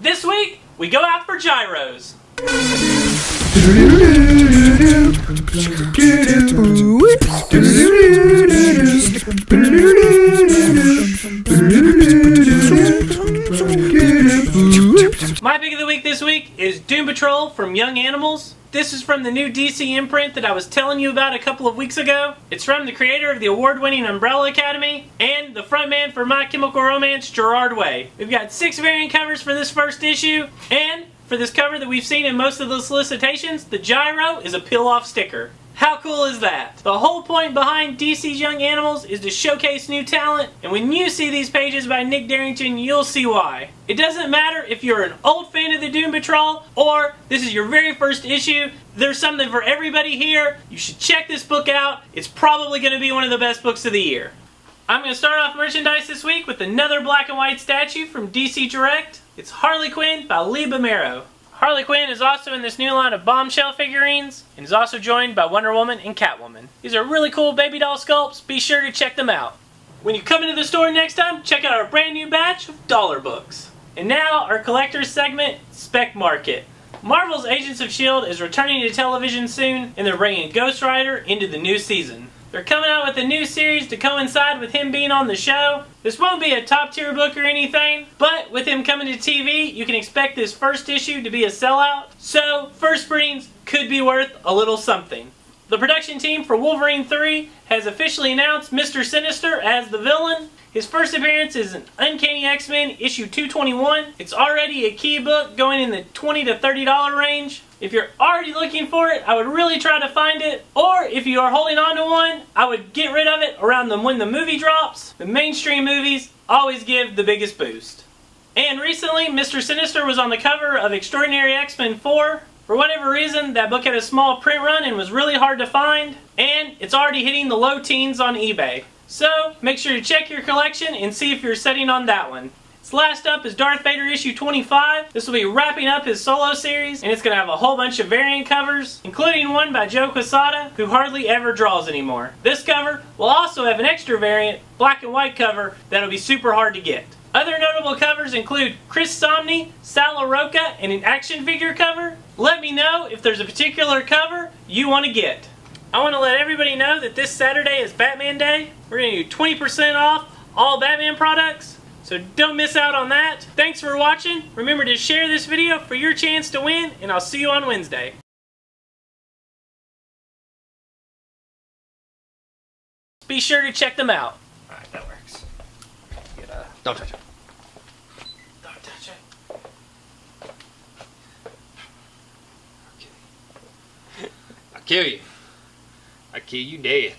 This week, we go out for gyros. My pick of the week this week is Doom Patrol from Young Animals. This is from the new DC imprint that I was telling you about a couple of weeks ago. It's from the creator of the award-winning Umbrella Academy and the frontman for My Chemical Romance, Gerard Way. We've got six variant covers for this first issue, and for this cover that we've seen in most of the solicitations, the gyro is a peel-off sticker. How cool is that? The whole point behind DC's Young Animals is to showcase new talent, and when you see these pages by Nick Derington, you'll see why. It doesn't matter if you're an old fan of the Doom Patrol, or this is your very first issue, there's something for everybody here. You should check this book out. It's probably going to be one of the best books of the year. I'm going to start off merchandise this week with another black and white statue from DC Direct. It's Harley Quinn by Lee Bomero. Harley Quinn is also in this new line of bombshell figurines and is also joined by Wonder Woman and Catwoman. These are really cool baby doll sculpts. Be sure to check them out. When you come into the store next time, check out our brand new batch of dollar books. And now, our collector's segment, Spec Market. Marvel's Agents of S.H.I.E.L.D. is returning to television soon, and they're bringing Ghost Rider into the new season. They're coming out with a new series to coincide with him being on the show. This won't be a top tier book or anything, but with him coming to TV, you can expect this first issue to be a sellout. So, first printings could be worth a little something. The production team for Wolverine 3 has officially announced Mr. Sinister as the villain. His first appearance is in Uncanny X-Men issue 221. It's already a key book going in the 20 to $30 range. If you're already looking for it, I would really try to find it. Or if you are holding on to one, I would get rid of it around the, when the movie drops. The mainstream movies always give the biggest boost. And recently, Mr. Sinister was on the cover of Extraordinary X-Men 4. For whatever reason, that book had a small print run and was really hard to find. And it's already hitting the low teens on eBay. So, make sure to check your collection and see if you're setting on that one. So last up is Darth Vader issue 25. This will be wrapping up his solo series, and it's going to have a whole bunch of variant covers, including one by Joe Quesada, who hardly ever draws anymore. This cover will also have an extra variant, black and white cover, that'll be super hard to get. Other notable covers include Chris Samnee, Sal Larroca, and an action figure cover. Let me know if there's a particular cover you want to get. I want to let everybody know that this Saturday is Batman Day. We're going to do 20% off all Batman products. So don't miss out on that. Thanks for watching. Remember to share this video for your chance to win, and I'll see you on Wednesday. Be sure to check them out. Alright, that works. Get, uh, don't touch it. Don't touch it. I'll kill you. I'll kill you dead.